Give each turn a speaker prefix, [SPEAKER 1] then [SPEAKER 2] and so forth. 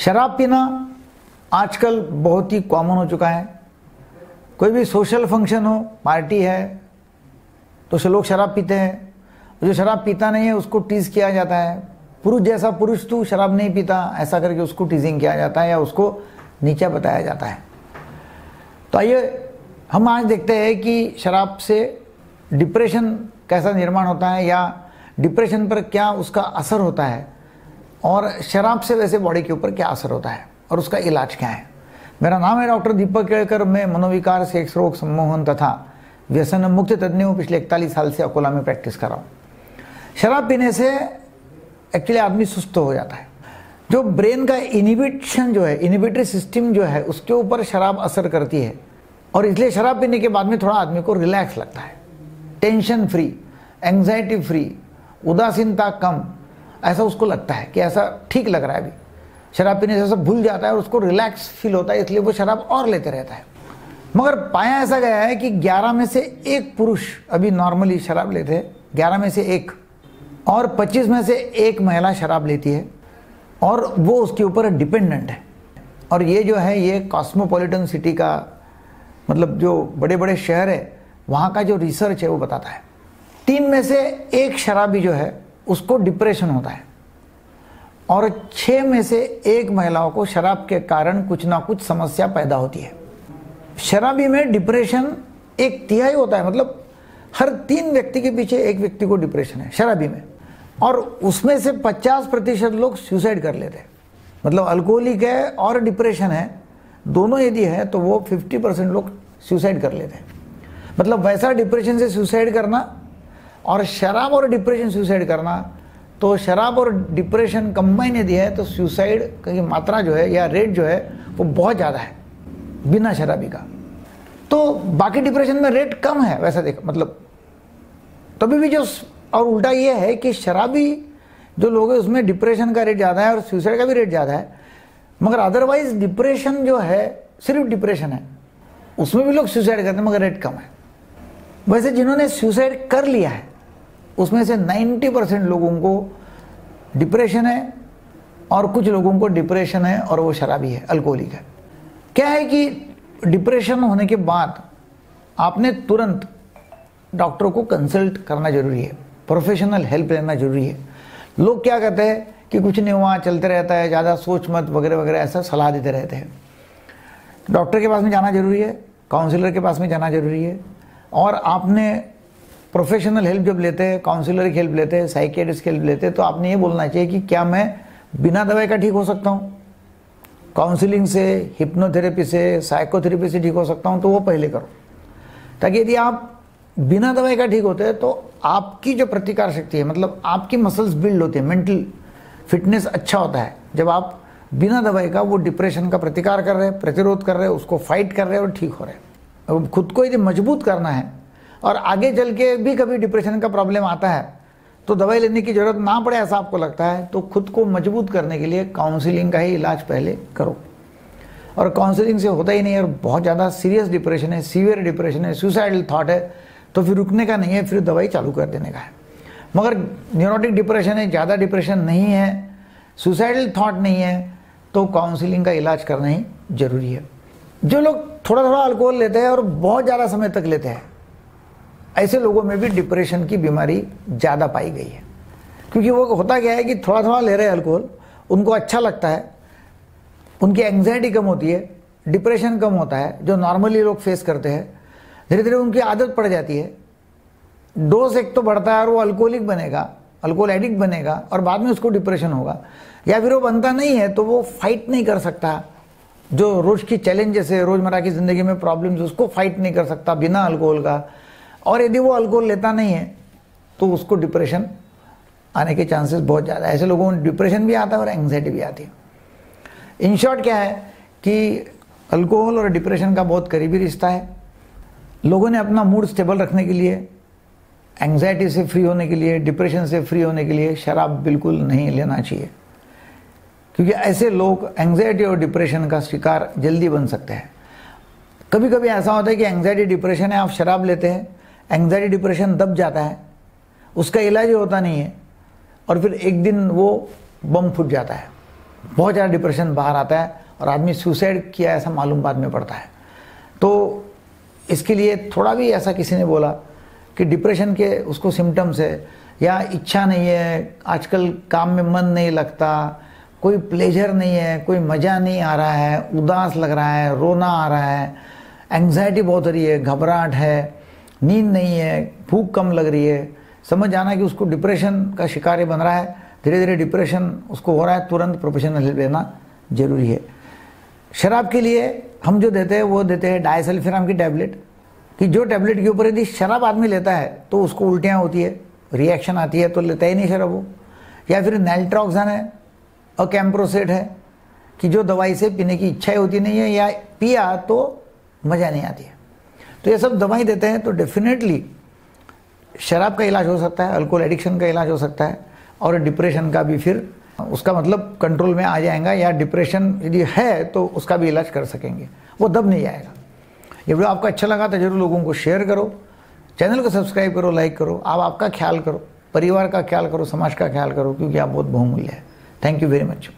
[SPEAKER 1] शराब पीना आजकल बहुत ही कॉमन हो चुका है। कोई भी सोशल फ़ंक्शन हो पार्टी है तो उसे लोग शराब पीते हैं। जो शराब पीता नहीं है, उसको टीज किया जाता है। पुरुष जैसा पुरुष तू शराब नहीं पीता, ऐसा करके उसको टीजिंग किया जाता है या उसको नीचा बताया जाता है। तो आइए, हम आज देखते हैं कि शराब से डिप्रेशन कैसा निर्माण होता है या डिप्रेशन पर क्या उसका असर होता है। और शराब से वैसे बॉडी के ऊपर क्या असर होता है और उसका इलाज क्या है? मेरा नाम है डॉक्टर दीपक केड़कर मैं मनोविकार सेक्स रोग सम्मोहन तथा व्यसन मुक्त तज्ञ हूँ, पिछले इकतालीस साल से अकोला में प्रैक्टिस कर रहा हूँ। शराब पीने से एक्चुअली आदमी सुस्त हो जाता है। जो ब्रेन का इनिबिशन जो है इनिबिटरी सिस्टम जो है, उसके ऊपर शराब असर करती है। और इसलिए शराब पीने के बाद में थोड़ा आदमी को रिलैक्स लगता है। टेंशन फ्री एंजाइटी फ्री उदासीनता कम ऐसा उसको लगता है कि ऐसा ठीक लग रहा है अभी। शराब पीने से सब भूल जाता है और उसको रिलैक्स फील होता है, इसलिए वो शराब और लेते रहता है। मगर पाया ऐसा गया है कि 11 में से एक पुरुष अभी नॉर्मली शराब लेते हैं। 11 में से एक और 25 में से एक महिला शराब लेती है और वो उसके ऊपर डिपेंडेंट है। और ये जो है, ये कॉस्मोपॉलिटन सिटी का मतलब जो बड़े बड़े शहर है, वहाँ का जो रिसर्च है वो बताता है। तीन में से एक शराबी जो है उसको डिप्रेशन होता है। और छः में से एक महिलाओं को शराब के कारण कुछ ना कुछ समस्या पैदा होती है। शराबी में डिप्रेशन एक तिहाई होता है मतलब हर तीन व्यक्ति के पीछे एक व्यक्ति को डिप्रेशन है, शराबी में। और उसमें से 50 प्रतिशत लोग सुसाइड कर लेते हैं। मतलब अल्कोहलिक है और डिप्रेशन है, दोनों यदि है तो वो 50 परसेंट लोग सुसाइड कर लेते हैं। मतलब वैसा डिप्रेशन से सुसाइड करना और शराब और डिप्रेशन सुसाइड करना तो शराब और डिप्रेशन कंबाइन यदि है तो सुसाइड की मात्रा जो है या रेट जो है, वो बहुत ज़्यादा है, बिना शराबी का। तो बाकी डिप्रेशन में रेट कम है, वैसा देख मतलब तभी भी जो और उल्टा ये है कि शराबी जो लोग हैं, उसमें डिप्रेशन का रेट ज़्यादा है और सुसाइड का भी रेट ज़्यादा है। मगर अदरवाइज़ डिप्रेशन जो है, सिर्फ़ डिप्रेशन है। उसमें भी लोग सुसाइड करते हैं, मगर रेट कम है। वैसे जिन्होंने सुसाइड कर लिया है उसमें से 90 परसेंट लोगों को डिप्रेशन है और कुछ लोगों को डिप्रेशन है और वो शराबी है, अल्कोहलिक है। क्या है कि डिप्रेशन होने के बाद आपने तुरंत डॉक्टर को कंसल्ट करना ज़रूरी है, प्रोफेशनल हेल्प लेना ज़रूरी है। लोग क्या कहते हैं कि कुछ नहीं हुआ चलते रहता है, ज़्यादा सोच मत, वगैरह वगैरह, ऐसा सलाह देते रहते हैं। डॉक्टर के पास में जाना ज़रूरी है, काउंसलर के पास में जाना ज़रूरी है और आपने प्रोफेशनल हेल्प जब लेते हैं काउंसिलर की हेल्प लेते हैं साइकेट्रिस्ट की हेल्प लेते हैं तो आपने ये बोलना चाहिए कि क्या मैं बिना दवाई का ठीक हो सकता हूँ? काउंसिलिंग से हिप्नोथेरेपी से साइकोथेरेपी से ठीक हो सकता हूँ तो वो पहले करो। ताकि यदि आप बिना दवाई का ठीक होते हैं तो आपकी जो प्रतिकार शक्ति है मतलब आपकी मसल्स बिल्ड होती है मेंटल फिटनेस अच्छा होता है। जब आप बिना दवाई का वो डिप्रेशन का प्रतिकार कर रहे हैं, प्रतिरोध कर रहे हैं, उसको फाइट कर रहे हैं और ठीक हो रहे हैं। खुद को यदि मज़बूत करना है और आगे चल के भी कभी डिप्रेशन का प्रॉब्लम आता है तो दवाई लेने की ज़रूरत ना पड़े ऐसा आपको लगता है तो खुद को मज़बूत करने के लिए काउंसिलिंग का ही इलाज पहले करो। और काउंसिलिंग से होता ही नहीं और बहुत ज़्यादा सीरियस डिप्रेशन है सीवियर डिप्रेशन है सुसाइडल थाट है तो फिर रुकने का नहीं है, फिर दवाई चालू कर देने का है। मगर न्यूरोटिक डिप्रेशन है, ज़्यादा डिप्रेशन नहीं है सुसाइडल थाट नहीं है तो काउंसिलिंग का इलाज करना ही ज़रूरी है। जो लोग थोड़ा थोड़ा अल्कोहल लेते हैं और बहुत ज़्यादा समय तक लेते हैं ऐसे लोगों में भी डिप्रेशन की बीमारी ज़्यादा पाई गई है। क्योंकि वो होता क्या है कि थोड़ा थोड़ा ले रहे हैं अल्कोहल उनको अच्छा लगता है, उनकी एंग्जाइटी कम होती है डिप्रेशन कम होता है, जो नॉर्मली लोग फेस करते हैं धीरे धीरे उनकी आदत पड़ जाती है। डोज एक तो बढ़ता है और वो अल्कोहलिक बनेगा अल्कोहल एडिक्ट बनेगा और बाद में उसको डिप्रेशन होगा। या फिर वो बनता नहीं है तो वो फाइट नहीं कर सकता। जो रोज की चैलेंजेस है, रोज़मर्रा की ज़िंदगी में प्रॉब्लम्स उसको फाइट नहीं कर सकता बिना अल्कोहल का। और यदि वो अल्कोहल लेता नहीं है तो उसको डिप्रेशन आने के चांसेस बहुत ज़्यादा ऐसे लोगों में डिप्रेशन भी आता है और एंग्जाइटी भी आती है। इन शॉर्ट क्या है कि अल्कोहल और डिप्रेशन का बहुत करीबी रिश्ता है। लोगों ने अपना मूड स्टेबल रखने के लिए एंग्जाइटी से फ्री होने के लिए डिप्रेशन से फ्री होने के लिए शराब बिल्कुल नहीं लेना चाहिए। क्योंकि ऐसे लोग एंग्जाइटी और डिप्रेशन का शिकार जल्दी बन सकते हैं। कभी कभी ऐसा होता है कि एंग्जाइटी डिप्रेशन है, आप शराब लेते हैं एंग्जाइटी डिप्रेशन दब जाता है। उसका इलाज होता नहीं है और फिर एक दिन वो बम फूट जाता है। बहुत ज़्यादा डिप्रेशन बाहर आता है और आदमी सुसाइड किया ऐसा मालूम बाद में पड़ता है। तो इसके लिए थोड़ा भी ऐसा किसी ने बोला कि डिप्रेशन के उसको सिम्टम्स है या इच्छा नहीं है, आजकल काम में मन नहीं लगता, कोई प्लेजर नहीं है, कोई मज़ा नहीं आ रहा है, उदास लग रहा है, रोना आ रहा है एंग्जाइटी बहुत हो रही है, घबराहट है। नींद नहीं है, भूख कम लग रही है। समझ जाना कि उसको डिप्रेशन का शिकार बन रहा है। धीरे धीरे डिप्रेशन उसको हो रहा है, तुरंत प्रोफेशनल हेल्प लेना ज़रूरी है। शराब के लिए हम जो देते हैं, वो देते हैं डायसल्फिराम की टैबलेट कि जो टैबलेट के ऊपर यदि शराब आदमी लेता है तो उसको उल्टियाँ होती है रिएक्शन आती है तो लेता ही नहीं शराब वो। या फिर नेल्ट्रॉक्सन है और कैम्प्रोसेट है, कि जो दवाई से पीने की इच्छा होती नहीं है, या पिया तो मज़ा नहीं आती है। तो ये सब दवाई देते हैं तो डेफिनेटली शराब का इलाज हो सकता है अल्कोहल एडिक्शन का इलाज हो सकता है, और डिप्रेशन का भी फिर उसका मतलब कंट्रोल में आ जाएगा, या डिप्रेशन यदि है तो उसका भी इलाज कर सकेंगे। वो दब नहीं जाएगा ये वीडियो आपको अच्छा लगा तो ज़रूर लोगों को शेयर करो चैनल को सब्सक्राइब करो लाइक करो, आप आपका ख्याल करो, परिवार का ख्याल करो, समाज का ख्याल करो, क्योंकि आप बहुत बहुमूल्य है। Thank you very much